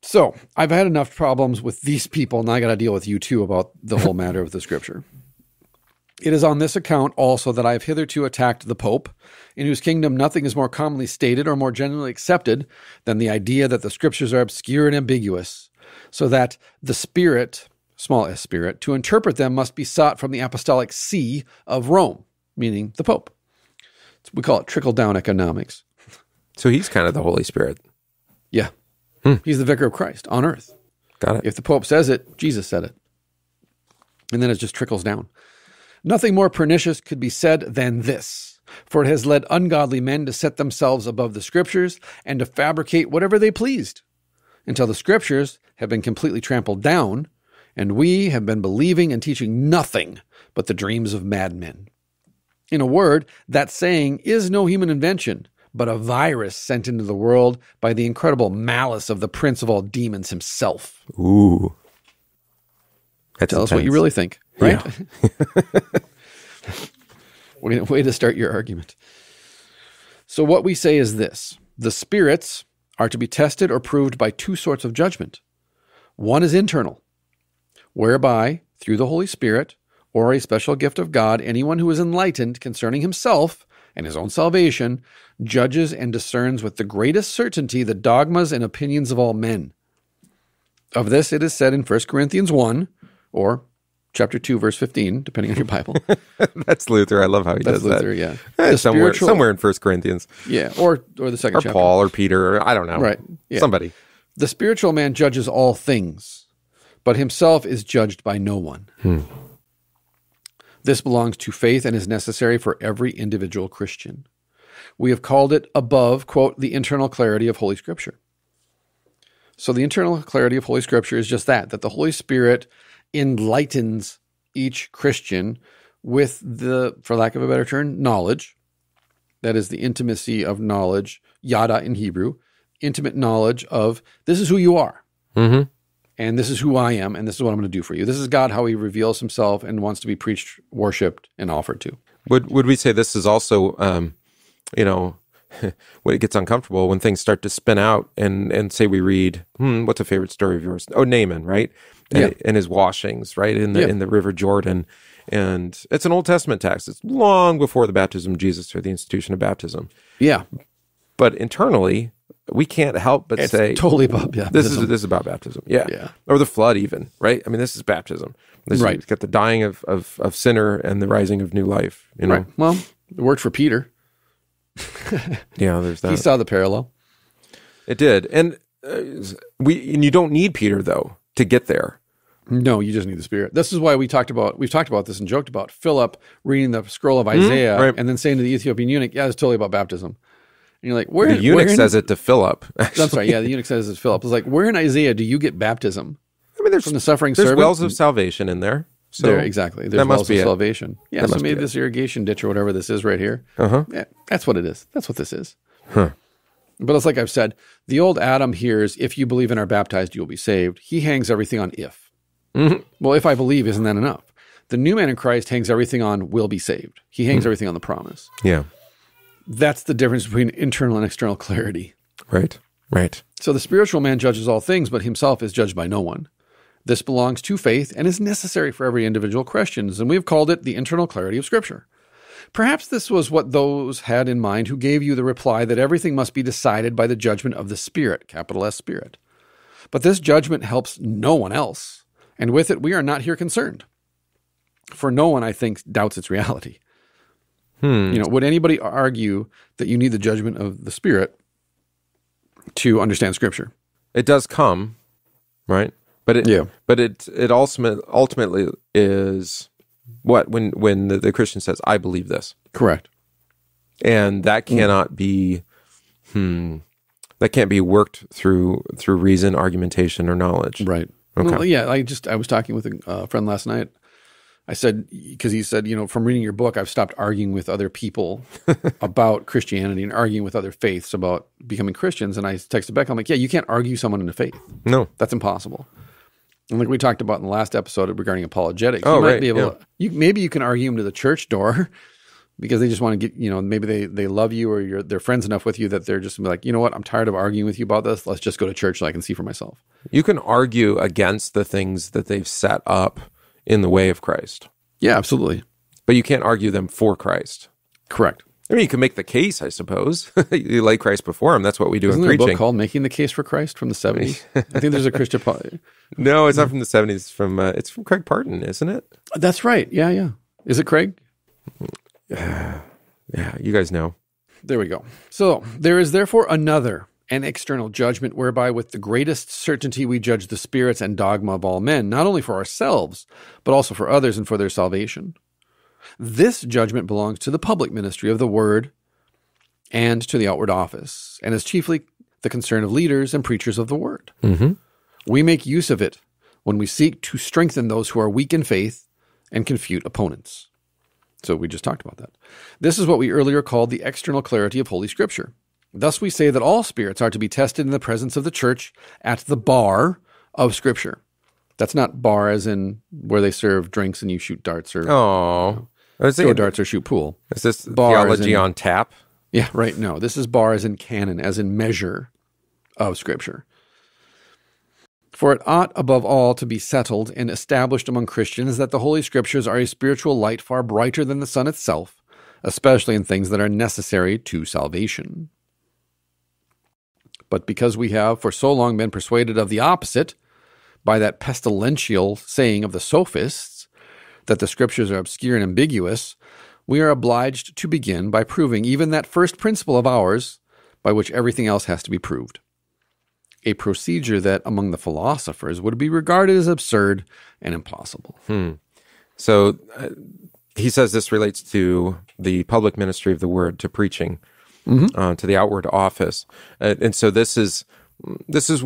So I've had enough problems with these people, and I got to deal with you too about the whole matter of the scripture. It is on this account also that I have hitherto attacked the Pope, in whose kingdom nothing is more commonly stated or more generally accepted than the idea that the scriptures are obscure and ambiguous, so that the Spirit, small s spirit, to interpret them must be sought from the apostolic see of Rome, meaning the Pope. We call it trickle down economics. So he's kind of the Holy Spirit. Yeah. Hmm. He's the vicar of Christ on earth. Got it. If the Pope says it, Jesus said it. And then it just trickles down. Nothing more pernicious could be said than this, for it has led ungodly men to set themselves above the Scriptures and to fabricate whatever they pleased, until the Scriptures have been completely trampled down, and we have been believing and teaching nothing but the dreams of madmen. In a word, that saying is no human invention, but a virus sent into the world by the incredible malice of the prince of all demons himself. Ooh. That's Tell us what you really think, right? (laughs) way, way to start your argument. So, what we say is this the spirits are to be tested or proved by two sorts of judgment. One is internal, whereby, through the Holy Spirit or a special gift of God, anyone who is enlightened concerning himself and his own salvation judges and discerns with the greatest certainty the dogmas and opinions of all men. Of this it is said in 1 Corinthians 1 or chapter 2 verse 15 depending on your Bible. (laughs) That's Luther. I love how he That's does Luther, that. yeah. Eh, somewhere, somewhere in First Corinthians, Yeah, or or the second or chapter. Paul, or Peter, or I don't know. Right. Yeah. Somebody. The spiritual man judges all things, but himself is judged by no one. This belongs to faith and is necessary for every individual Christian. We have called it above, quote, the internal clarity of Holy Scripture. So the internal clarity of Holy Scripture is just that, that the Holy Spirit enlightens each Christian with the, for lack of a better term, knowledge. That is the intimacy of knowledge, yada in Hebrew, intimate knowledge of this is who you are. Mm-hmm. And this is who I am, and this is what I'm going to do for you. This is God, how He reveals Himself and wants to be preached, worshipped, and offered to. Would would we say this is also, um, you know, (laughs) when it gets uncomfortable, when things start to spin out, and and say we read, hmm, what's a favorite story of yours? Oh, Naaman, right? And, Yeah. and his washings, right in the Yeah. in the River Jordan, and it's an Old Testament text. It's long before the baptism of Jesus or the institution of baptism. Yeah, But internally, we can't help but it's say totally about yeah. this is this is about baptism. Yeah. Yeah. Or the flood even, right? I mean, this is baptism. This Right. Is, got the dying of, of, of sinner and the rising of new life. You know? right. Well, it worked for Peter. (laughs) Yeah, there's that. He saw the parallel. It did. And uh, we and you don't need Peter though to get there. No, you just need the Spirit. This is why we talked about we've talked about this and joked about Philip reading the scroll of Isaiah right. and then saying to the Ethiopian eunuch, "Yeah, it's totally about baptism." And you're like, "Where?" The eunuch where in- says it to Philip. (laughs) That's right. Yeah, the eunuch says it to Philip. It's like, where in Isaiah do you get baptism I mean, there's from the suffering there's servant? wells of salvation in there. So there, exactly. There's that must wells be of it. salvation. Yeah, That so maybe be this irrigation ditch or whatever this is right here. Uh-huh. Yeah, that's what it is. That's what this is. Huh. But it's like I've said, the old Adam hears, if you believe and are baptized, you will be saved. He hangs everything on if. Mhm. Well, if I believe, isn't that enough? The new man in Christ hangs everything on will be saved. He hangs everything on the promise. Yeah. That's the difference between internal and external clarity. Right. Right. So the spiritual man judges all things, but himself is judged by no one. This belongs to faith and is necessary for every individual Christian, and we have called it the internal clarity of Scripture. Perhaps this was what those had in mind who gave you the reply that everything must be decided by the judgment of the Spirit, capital S Spirit. But this judgment helps no one else, and with it we are not here concerned. For no one, I think, doubts its reality. Hmm. You know, would anybody argue that you need the judgment of the Spirit to understand Scripture? It does come, right? But it Yeah. but it it ultimate, ultimately is what when when the, the Christian says, I believe this. Correct. and that cannot be hmm that can't be worked through through reason argumentation or knowledge Right. Okay. Well, yeah, I just I was talking with a uh, friend last night. I said because he said, you know, from reading your book, I've stopped arguing with other people (laughs) about Christianity and arguing with other faiths about becoming Christians. And I texted back, I'm like, yeah, you can't argue someone into faith. no That's impossible. And like we talked about in the last episode regarding apologetics, Oh, you might right, be able yeah. to, you maybe you can argue them to the church door (laughs) because they just want to get, you know, maybe they they love you or you're they're friends enough with you that they're just gonna be like, you know what, I'm tired of arguing with you about this. Let's just go to church so I can see for myself. you can argue against the things that they've set up in the way of Christ Yeah, absolutely. but you can't argue them for Christ Correct. I mean, you can make the case, I suppose. (laughs) you lay Christ before him. That's what we do Isn't in there a book preaching. called "Making the Case for Christ" from the (laughs) seventies? I think there's a Christian. (laughs) no, it's not from the seventies. From uh, it's from Craig Parton, isn't it? That's right. Yeah, yeah. Is it Craig? Yeah. (sighs) Yeah, you guys know. There we go. So there is therefore another and external judgment whereby with the greatest certainty we judge the spirits and dogma of all men, not only for ourselves, but also for others and for their salvation. This judgment belongs to the public ministry of the word and to the outward office, and is chiefly the concern of leaders and preachers of the word. Mm-hmm. We make use of it when we seek to strengthen those who are weak in faith and confute opponents. So we just talked about that. This is what we earlier called the external clarity of Holy Scripture. Thus we say that all spirits are to be tested in the presence of the church at the bar of Scripture. That's not bar as in where they serve drinks and you shoot darts or Oh, I was throw thinking, darts or shoot pool. is this Bars theology and- on tap? Yeah, right. No, this is bar as in canon, as in measure of Scripture. For it ought above all to be settled and established among Christians that the Holy Scriptures are a spiritual light far brighter than the sun itself, especially in things that are necessary to salvation. But because we have for so long been persuaded of the opposite by that pestilential saying of the sophists, that the Scriptures are obscure and ambiguous, we are obliged to begin by proving even that first principle of ours by which everything else has to be proved. A procedure that among the philosophers would be regarded as absurd and impossible. So uh, he says this relates to the public ministry of the word, to preaching, uh, to the outward office, uh, and so this is this is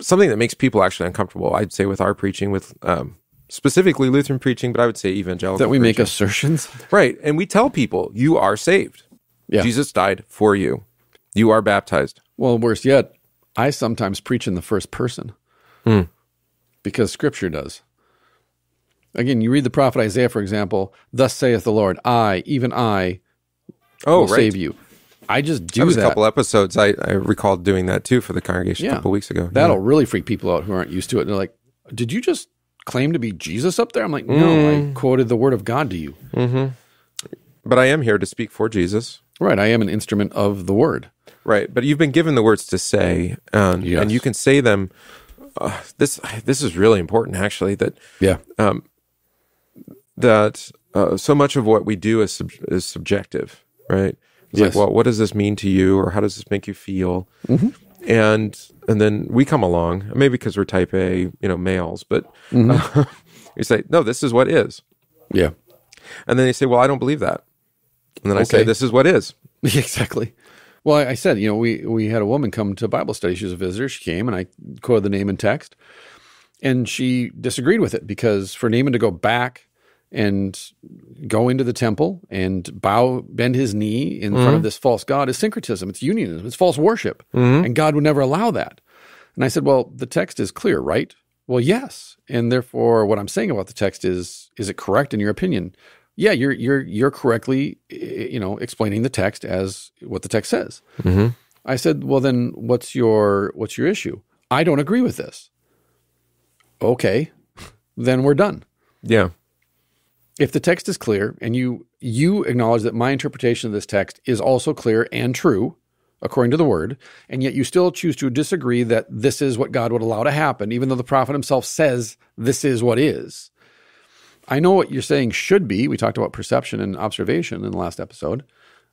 something that makes people actually uncomfortable. I'd say with our preaching, with um, specifically Lutheran preaching, but I would say evangelical. That we make assertions. right, and we tell people you are saved. Yeah. Jesus died for you. You are baptized. Well, worse yet, I sometimes preach in the first person because Scripture does. Again, you read the prophet Isaiah, for example, Thus saith the Lord, I, even I, Oh, will right. save you. I just do That was that. a couple episodes. I, I recalled doing that too for the congregation a Yeah. couple weeks ago. That'll really freak people out who aren't used to it. They're like, "Did you just claim to be Jesus up there?" I'm like, "No, I quoted the word of God to you." But I am here to speak for Jesus. Right, I am an instrument of the word. Right, but you've been given the words to say, and, Yes. and you can say them. Uh, this this is really important, actually. That Yeah, that uh, so much of what we do is sub- is subjective, right? It's Yes. like, well, what does this mean to you, or how does this make you feel? And and then we come along, maybe because we're Type A, you know, males, but (laughs) uh, you say, no, this is what is, yeah, and then they say, well, I don't believe that, and then I say, this is what is. (laughs) exactly. Well, I, I said, you know, we we had a woman come to Bible study. She was a visitor. She came, and I quoted the Naaman text, and she disagreed with it because for Naaman to go back and go into the temple and bow, bend his knee in front of mm-hmm. this false god is syncretism. It's unionism. It's false worship, mm-hmm. and God would never allow that. And I said, well, the text is clear, right? Well, yes, and therefore, what I'm saying about the text is, is it correct in your opinion? Yeah, you're you're you're correctly, eh, eh you know, explaining the text as what the text says. Mm-hmm. I said, well, then what's your what's your issue? I don't agree with this. Okay, then we're done. Yeah, If the text is clear and you you acknowledge that my interpretation of this text is also clear and true according to the word, and yet you still choose to disagree that this is what God would allow to happen, even though the prophet himself says this is what is. I know what you're saying should be. We talked about perception and observation in the last episode.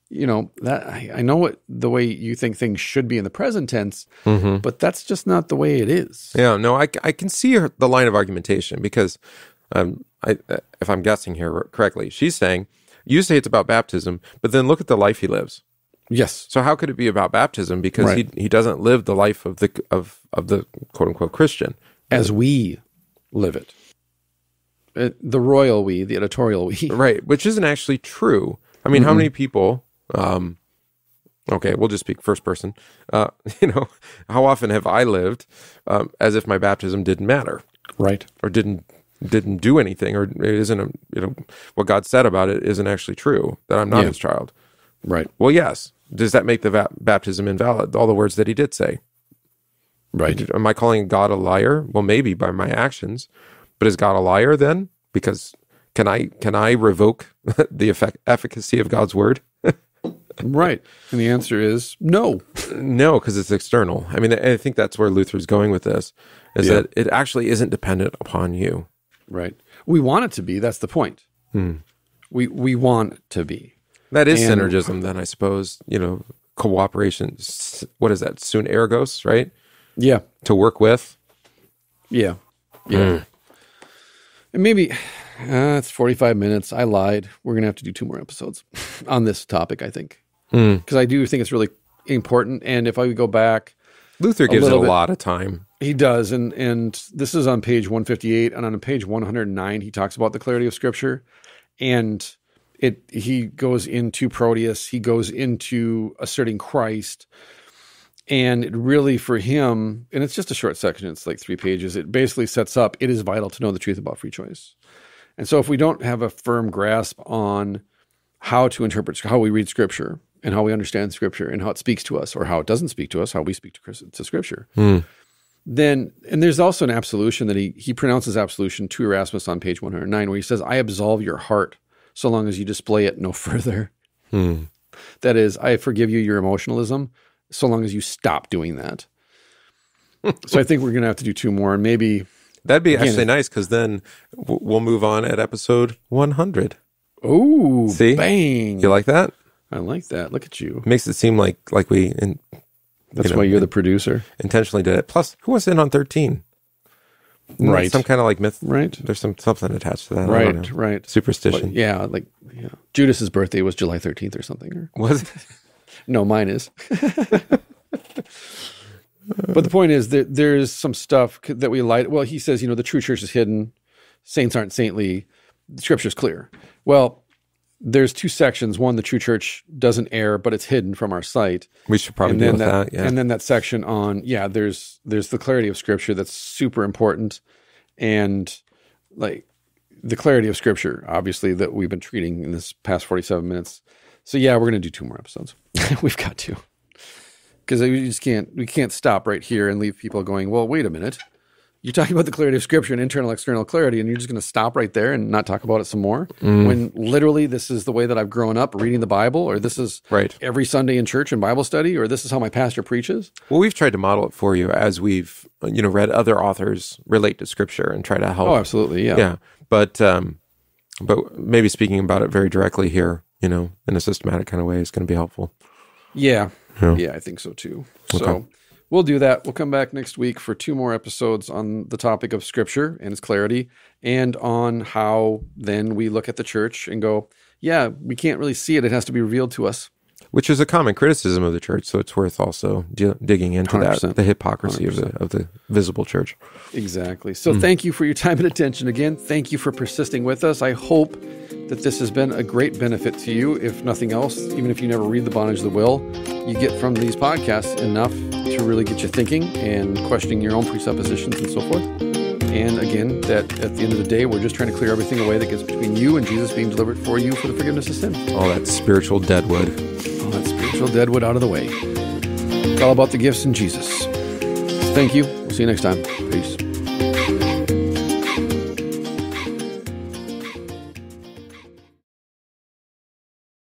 You know that I, I know what the way you think things should be in the present tense, mm-hmm. but that's just not the way it is. Yeah, no, I, I can see her, the line of argumentation because, um, I, if I'm guessing here correctly, she's saying you say it's about baptism, but then look at the life he lives. Yes, So how could it be about baptism because Right. he he doesn't live the life of the of of the quote unquote Christian? as we live it. Uh, the royal we, the editorial we. (laughs) Right, which isn't actually true. I mean, how many people? Um, okay, we'll just speak first person. Uh, (laughs) you know, how often have I lived um, as if my baptism didn't matter? Right. or didn't didn't do anything or it isn't a, you know what God said about it isn't actually true that I'm not Yeah. his child. Right. Well, yes. Does that make the va- baptism invalid? All the words that he did say. Right. Am I calling God a liar? Well, maybe by my actions, but is God a liar then? Because can I can I revoke (laughs) the effect, efficacy of God's word? (laughs) right. And the answer is no. No, because it's external. I mean, I think that's where Luther's going with this, is Yeah. that it actually isn't dependent upon you. Right. We want it to be. That's the point. Hmm. We we want to be. That is And- synergism, then I suppose. You know, cooperation. What is that? Sun ergos, right? Yeah. To work with. Yeah. Yeah. And maybe uh, it's 45 minutes. I lied. We're going to have to do two more episodes (laughs) on this topic, I think. Hmm. Because I do think it's really important. And if I go back, Luther gives it a bit. lot of time. he does. And, and this is on page 158. And on page 109, he talks about the clarity of Scripture. And it he goes into Proteus, he goes into asserting Christ. And it really, for him, and it's just a short section, it's like three pages. It basically sets up it is vital to know the truth about free choice. And so, if we don't have a firm grasp on how to interpret, how we read Scripture, and how we understand Scripture, and how it speaks to us, or how it doesn't speak to us, how we speak to, Chris- to Scripture, Hmm. then, and there's also an absolution that he he pronounces absolution to Erasmus on page 109, where he says, "I absolve your heart, so long as you display it no (laughs) further." Hmm. That is, I forgive you your emotionalism, so long as you stop doing that. (laughs) so I think we're going to have to do two more, and maybe That'd be Again, actually nice because then we'll move on at episode 100. oh, See? bang! You like that? I like that. Look at you. Makes it seem like like we in, That's you know, why you're the producer, intentionally did it. Plus, who was in on 13? Isn't Right. Some kind of like myth. right? There's some something attached to that. I don't Right, know. right. Superstition. But yeah, like yeah. Judas's birthday was July 13th or something. Or, (laughs) Was it? no, mine is. (laughs) but the point is that there's some stuff that we light. Well, he says, you know, the true church is hidden. Saints aren't saintly. The scripture's clear. Well, there's two sections. One, the true church doesn't err, but it's hidden from our sight. We should probably and deal then with that, that. Yeah. and then that section on yeah there's there's the clarity of scripture that's super important and like the clarity of scripture obviously that we've been treating in this past 47 minutes so yeah we're going to do two more episodes (laughs) we've got to because we just can't we can't stop right here and leave people going well wait a minute you're talking about the clarity of scripture and internal external clarity and you're just going to stop right there and not talk about it some more Mm. when literally this is the way that i've grown up reading the bible or this is Right. every sunday in church and bible study or this is how my pastor preaches Well, we've tried to model it for you as we've you know read other authors relate to scripture and try to help. oh absolutely yeah yeah, but um, but maybe speaking about it very directly here, you know, in a systematic kind of way is going to be helpful. yeah Yeah. yeah i think so too so Okay. We'll do that. We'll come back next week for two more episodes on the topic of scripture and its clarity and on how then we look at the church and go yeah we can't really see it. It has to be revealed to us Which is a common criticism of the church, so it's worth also di- digging into 100%. that the hypocrisy of the of the visible church. Exactly. So hmm. thank you for your time and attention again. Thank you for persisting with us. I hope that this has been a great benefit to you. If nothing else, even if you never read The Bondage of the Will, you get from these podcasts enough to really get you thinking and questioning your own presuppositions and so forth. And again, that at the end of the day, we're just trying to clear everything away that gets between you and Jesus being delivered for you for the forgiveness of sin. All that spiritual deadwood. All that spiritual deadwood out of the way. It's all about the gifts in Jesus. Thank you. We'll see you next time. Peace.